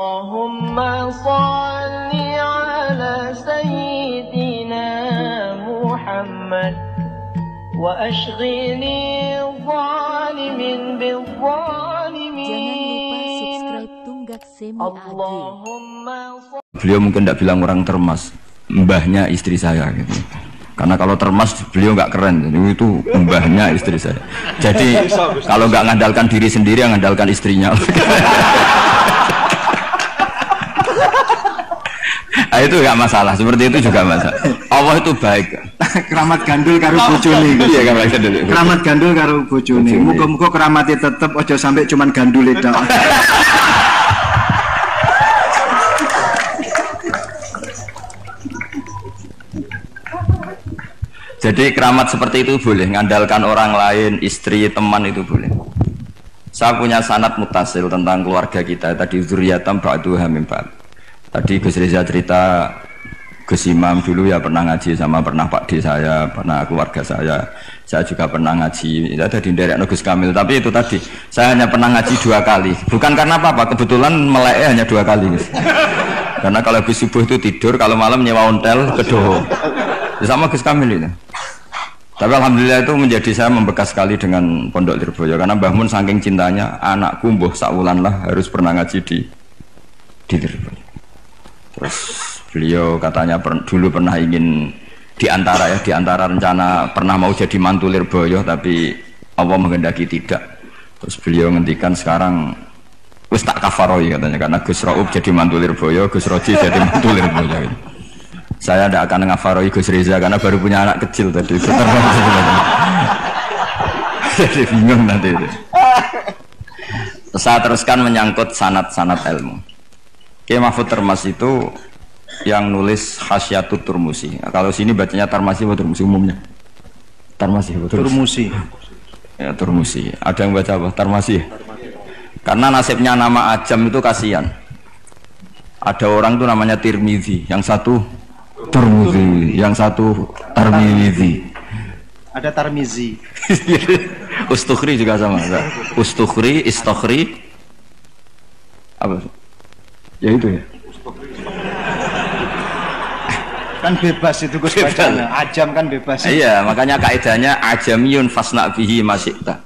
اللهم صل على سيدنا محمد وأشغل الظالم Jangan lupa بالظالمين subscribe Tunggak Semi AG. اللهم صل beliau mungkin tidak bilang orang termas mbahnya istri saya gitu karena kalau termas beliau nggak keren itu mbahnya istri saya jadi kalau nggak ngandalkan diri sendiri yang ngandalkan istrinya Nah, itu nggak masalah. Seperti itu juga masalah. Allah itu baik. Keramat gandul karo bojone. iya kan Pak Gandul? keramat gandul karo bojone. Muga-muga keramate tetep aja sampai cuman gandul tok. Jadi keramat seperti itu boleh, ngandalkan orang lain, istri, teman itu boleh. Saya punya sanat mutasil tentang keluarga kita. Tadi zuriatam ba'duha min ba'd. Tadi Gus Reza cerita Gus Imam dulu ya pernah ngaji sama pernah Pak D saya, pernah keluarga saya. Saya juga pernah ngaji, itu ada di Gus Kamil. Tapi itu tadi, saya hanya pernah ngaji dua kali. Bukan karena apa-apa, kebetulan melek hanya dua kali. Gus. Karena kalau habis subuh itu tidur, kalau malam nyewa ontel ke Doho. Ya sama Gus Kamil itu. Tapi alhamdulillah itu menjadi saya membekas sekali dengan Pondok Lirboyo karena Mbah Mun saking cintanya anakku mbuh sakulan lah harus pernah ngaji di di Lirboyo. Terus beliau katanya per- dulu pernah ingin di antara ya di antara rencana pernah mau jadi mantu Lirboyo tapi Allah menghendaki tidak. Terus beliau ngendikan sekarang wis tak kafaroi katanya karena Gus Raub jadi mantu Lirboyo, Gus Roji jadi mantu Lirboyo. Gitu. Saya tidak akan ngafaroi Gus Reza karena baru punya anak kecil tadi. Jadi bingung nanti itu. Saya teruskan menyangkut sanat-sanat ilmu. Kiai Mahfud Termas itu yang nulis Hasyatut Turmusi. Kalau sini bacanya Tarmasi atau Turmusi umumnya? Tarmasi betul. turmusi Ya, Turmusi. Ada yang baca apa? Tarmasi. Karena nasibnya nama Ajam itu kasihan. Ada orang tuh namanya Tirmizi, yang satu Turmuzi, yang satu Tarmizi. ada tarmizi Ustukhri juga sama. Ustukhri, Istokhri. Apa? Ya itu ya. kan bebas itu Gus bacanya ajam kan bebas Iya, makanya kaidahnya ajamiyun fasna bihi masyikta.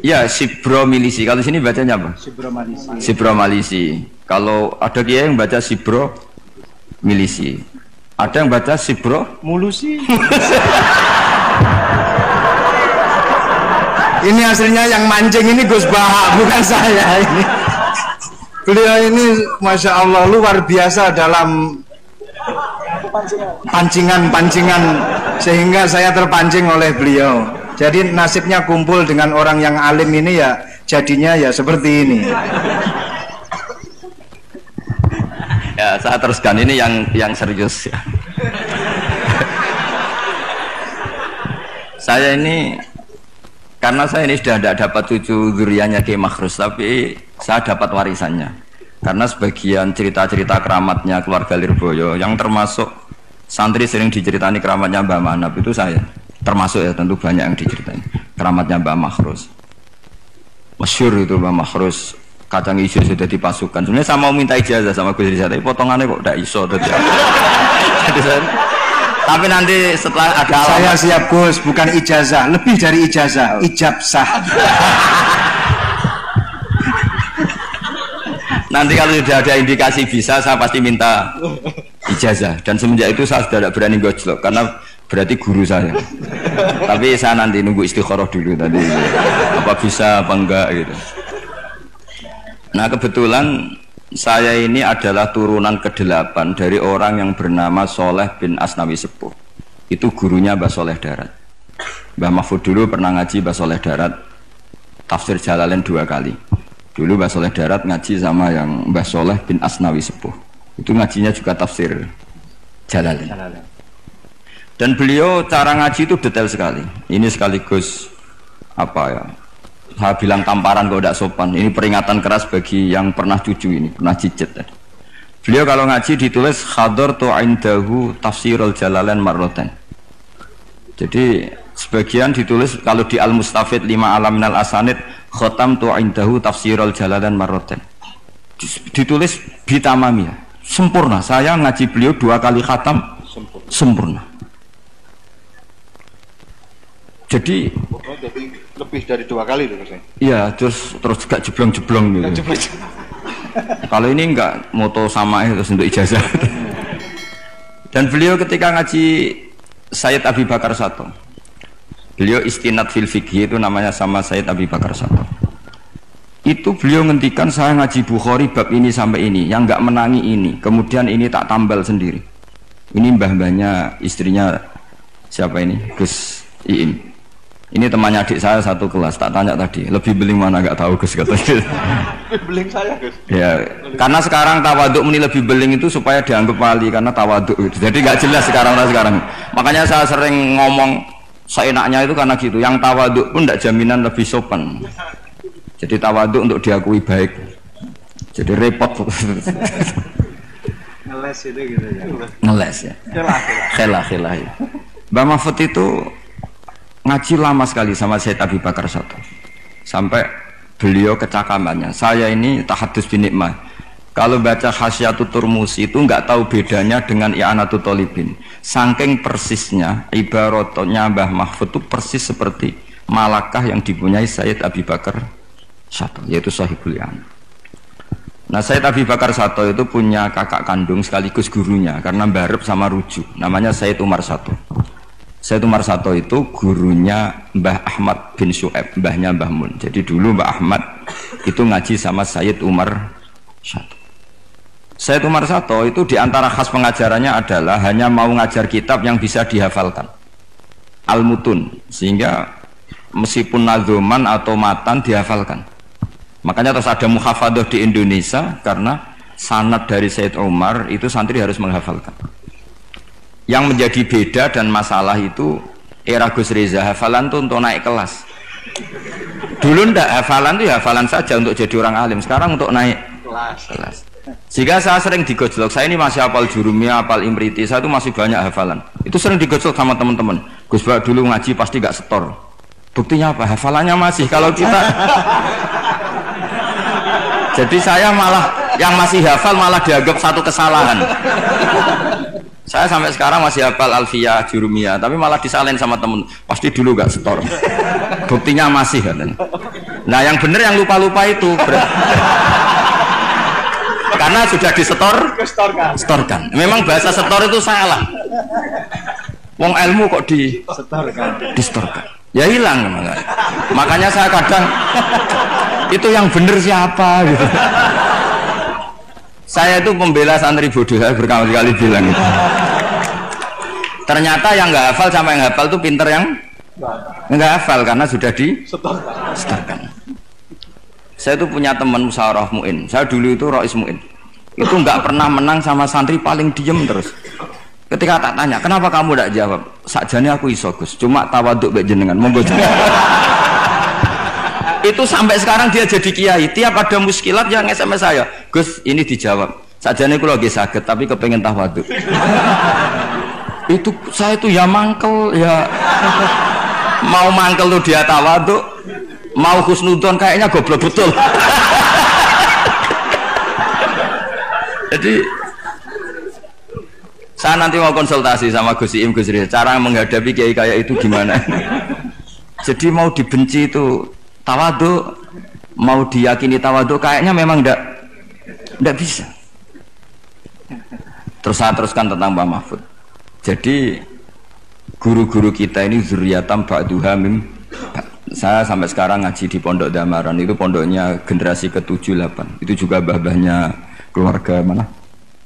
Ya, Sibro Milisi. Kalau sini bacanya apa? Sibro Malisi Sibro Malisi. Kalau ada kiai yang baca Sibro Milisi. Ada yang baca Sibro mulusi ini aslinya yang mancing ini Gus Baha bukan saya ini beliau ini Masya Allah luar biasa dalam pancingan-pancingan sehingga saya terpancing oleh beliau jadi nasibnya kumpul dengan orang yang alim ini ya jadinya ya seperti ini Ya, saya teruskan ini yang yang serius ya. saya ini karena saya ini sudah tidak dapat cucu duriannya Kiai Makhrus, tapi saya dapat warisannya. Karena sebagian cerita-cerita keramatnya keluarga Lirboyo yang termasuk santri sering diceritani keramatnya Mbah Manap itu saya. Termasuk ya tentu banyak yang diceritain keramatnya Mbah Makhrus. Masyur itu Mbah Makhrus kacang hijau sudah dipasukan. Sebenarnya saya mau minta ijazah sama Gus Rizal, tapi potongannya kok tidak iso tadi. Jadi saya- tapi nanti setelah ada saya alamat siap Gus bukan ijazah lebih dari ijazah ijab sah Nanti kalau sudah ada indikasi bisa, saya pasti minta ijazah. Dan semenjak itu saya sudah tidak berani gojlok karena berarti guru saya. Tapi saya nanti nunggu istikharah dulu tadi. Apa bisa apa enggak gitu. Nah kebetulan saya ini adalah turunan ke-8 dari orang yang bernama Soleh bin Asnawi Sepuh. Itu gurunya Mbah Soleh Darat. Mbah Mahfud dulu pernah ngaji Mbah Soleh Darat tafsir Jalalain dua kali. Dulu Mbah Soleh Darat ngaji sama yang Mbah Soleh bin Asnawi Sepuh. Itu ngajinya juga tafsir Jalalain. Dan beliau cara ngaji itu detail sekali. Ini sekaligus apa ya? Saya bilang tamparan kalau tidak sopan. Ini peringatan keras bagi yang pernah cucu ini, pernah cicit. tadi. Beliau kalau ngaji ditulis khadar tu indahu tafsirul jalalain marrotan. Jadi sebagian ditulis kalau di Al Mustafid lima alam minal asanid khotam tu indahu tafsirul jalalain marrotan. ditulis bitamamia sempurna saya ngaji beliau dua kali khatam sempurna, jadi Jadi lebih dari dua kali Mas. iya terus terus gak jeblong-jeblong gitu. Kalau ini enggak moto sama terus untuk ijazah. Dan beliau ketika ngaji Sayyid Abi Bakar Sato. Beliau istinat fil fikih itu namanya sama Sayyid Abi Bakar Sato. Itu beliau ngendikan saya ngaji Bukhari bab ini sampai ini yang nggak menangi ini. Kemudian ini tak tambal sendiri. Ini mbah-mbahnya istrinya siapa ini? Gus Iin ini temannya adik saya satu kelas tak tanya tadi. Lebih beling mana nggak tahu Gus katanya. Beling saya Gus. ya karena sekarang tawaduk meni lebih beling itu supaya dianggap wali karena tawaduk. Itu jadi nggak jelas sekarang sekarang. Makanya saya sering ngomong seenaknya itu karena gitu. Yang tawaduk pun tidak jaminan lebih sopan. Jadi tawaduk untuk diakui baik. Jadi repot. Ngeles itu gitu ya. ngeles ya. Khela khela ya. Mbak Mahfud itu ngaji lama sekali sama Syed Abi Bakar Soto. Sampai beliau kecakamannya saya ini tahadus bin nikmah kalau baca khasyatul turmusi itu nggak tahu bedanya dengan i'anatul tolibin saking persisnya ibaratnya Mbah Mahfud itu persis seperti malakah yang dipunyai Syed Abi Bakar Soto yaitu sahibul i'anah Nah Said Abi Bakar Sato itu punya kakak kandung sekaligus gurunya karena barep sama rujuk. Namanya Said Umar Sato. Said Umar Sato itu gurunya Mbah Ahmad bin Su'eb, mbahnya Mbah Mun. Jadi dulu Mbah Ahmad itu ngaji sama Said Umar Sato. Said Umar Sato itu di antara khas pengajarannya adalah hanya mau ngajar kitab yang bisa dihafalkan. Al-Mutun, sehingga meskipun nazuman atau matan dihafalkan. Makanya terus ada muhafadah di Indonesia karena sanad dari Said Umar itu santri harus menghafalkan. Yang menjadi beda dan masalah itu era Gus Reza hafalan tuh untuk naik kelas. Dulu ndak hafalan tuh ya hafalan saja untuk jadi orang alim. Sekarang untuk naik kelas. Jika saya sering digojlok, saya ini masih hafal jurumia, hafal imriti, saya itu masih banyak hafalan. Itu sering digojlok sama teman-teman. Gus Bak dulu ngaji pasti gak setor. Buktinya apa? Hafalannya masih. Kalau kita jadi saya malah yang masih hafal malah dianggap satu kesalahan. Saya sampai sekarang masih hafal Alfia Jurumia, tapi malah disalahin sama temen. Pasti dulu gak setor. Buktinya masih kan. Nah yang bener yang lupa-lupa itu karena sudah disetor, setorkan. Memang bahasa setor itu salah. Wong ilmu kok di Setorkan. distorkan. Ya hilang makanya. Makanya saya kadang itu yang bener siapa gitu. Saya itu pembela santri bodoh saya berkali-kali bilang itu. Ternyata yang nggak hafal sama yang hafal itu pinter yang nggak hafal karena sudah di setorkan. Saya itu punya teman musyawarah muin. Saya dulu itu rois muin. Itu nggak pernah menang sama santri paling diem terus. Ketika tak tanya, kenapa kamu tidak jawab? Sakjane aku iso Gus, cuma tawaduk mbek jenengan. Monggo itu sampai sekarang dia jadi kiai. Tiap ada muskilat yang SMS saya, Gus ini dijawab. Sakjane aku lagi sakit tapi kepengen tawaduk. itu saya itu ya mangkel ya mau mangkel tuh dia tawaduk, mau husnudon kayaknya goblok betul. Jadi saya nanti mau konsultasi sama Gus Iim Gus Riza, cara menghadapi kiai kayak itu gimana? Jadi mau dibenci itu tawadu, mau diyakini tawadu kayaknya memang ndak ndak bisa. Terus saya teruskan tentang Mbak Mahfud. Jadi guru-guru kita ini zuriatam ba'duha mim saya sampai sekarang ngaji di Pondok Damaran itu pondoknya generasi ke-7 8. Itu juga bah-bahnya keluarga mana?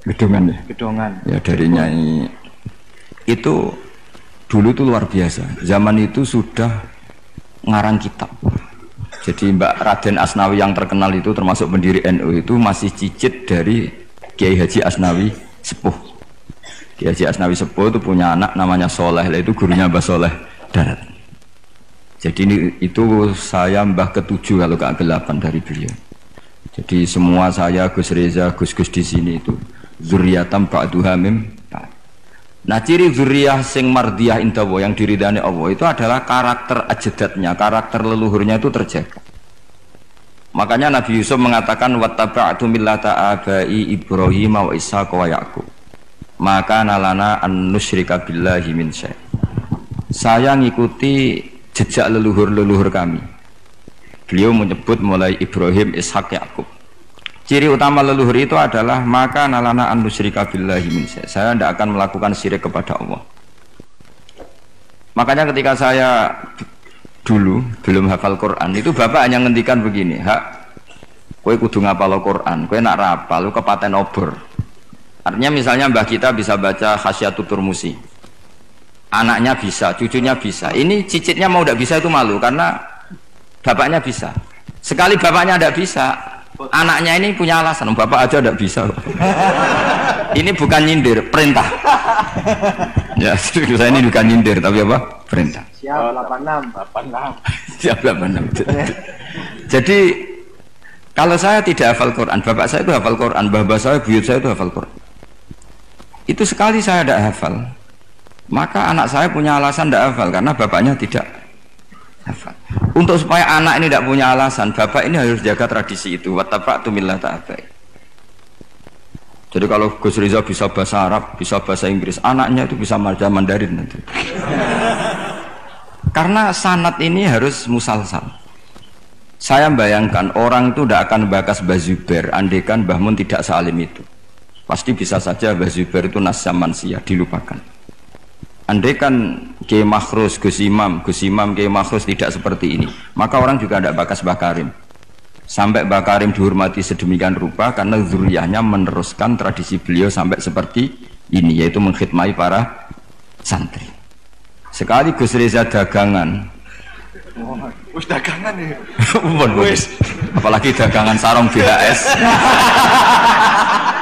Gedungan ya Gedongan. ya dari nyai itu dulu itu luar biasa zaman itu sudah ngarang kitab jadi Mbak Raden Asnawi yang terkenal itu termasuk pendiri NU itu masih cicit dari Kiai Haji Asnawi Sepuh Kiai Asnawi Sepuh itu punya anak namanya Soleh itu gurunya Mbah Soleh Darat jadi ini, itu saya mbah ketujuh kalau gak delapan dari beliau jadi semua saya Gus Reza, Gus Gus di sini itu zuriatam ba'duha mim ba'd. Nah ciri zuriyah sing mardiyah indawa yang diridani Allah itu adalah karakter ajedatnya, karakter leluhurnya itu terjaga. Makanya Nabi Yusuf mengatakan wattaba'tu millata abai Ibrahim wa Ishaq wa Yaqub. Maka nalana an nusyrika billahi min syai. Saya ngikuti jejak leluhur-leluhur kami. Beliau menyebut mulai Ibrahim, Ishak, Yakub. Ciri utama leluhur itu adalah maka nalana an nusyrika billahi min syai. Saya tidak akan melakukan syirik kepada Allah. Makanya ketika saya dulu belum hafal Quran itu bapak hanya ngendikan begini hak kue kudu ngapal Quran kue nak rapal lu kepaten obor artinya misalnya mbah kita bisa baca khasyatul turmusi anaknya bisa cucunya bisa ini cicitnya mau tidak bisa itu malu karena bapaknya bisa sekali bapaknya tidak bisa anaknya ini punya alasan bapak aja tidak bisa ini bukan nyindir perintah ya saya ini bukan nyindir tapi apa perintah Siap 86. 86. Siap 86. Jadi kalau saya tidak hafal Quran, bapak saya itu hafal Quran, bapak saya, buyut saya itu hafal Quran. Itu sekali saya tidak hafal, maka anak saya punya alasan tidak hafal karena bapaknya tidak hafal. Untuk supaya anak ini tidak punya alasan, bapak ini harus jaga tradisi itu. Wattafa'tu millata abai. Jadi kalau Gus Riza bisa bahasa Arab, bisa bahasa Inggris, anaknya itu bisa Mandarin nanti. Karena sanat ini harus musalsal. Saya bayangkan orang itu tidak akan bakas Bazuber andekan Bahmun tidak salim itu. Pasti bisa saja Bazuber itu nas sia dilupakan. Andekan Kiai Makhrus, Gus Imam, Gus Imam, Kiai Makhrus tidak seperti ini, maka orang juga tidak bakas Bakarim. Sampai Bakarim dihormati sedemikian rupa karena zuriyahnya meneruskan tradisi beliau sampai seperti ini, yaitu mengkhidmati para santri. Sekali Gus Reza dagangan. Wis dagangan ya. Apalagi dagangan sarung BHS.